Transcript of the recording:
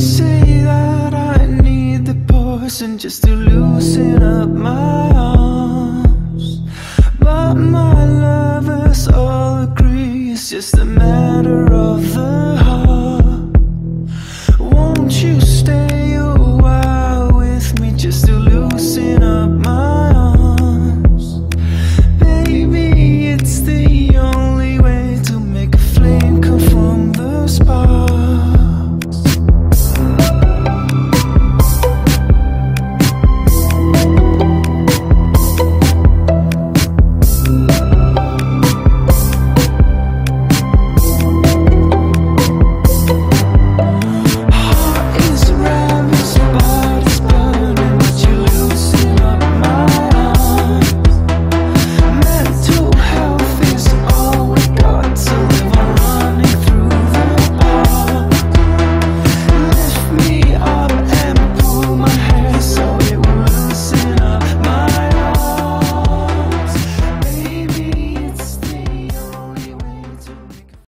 say that I need the poison just to loosen up my arms. But my lovers all agree it's just a matter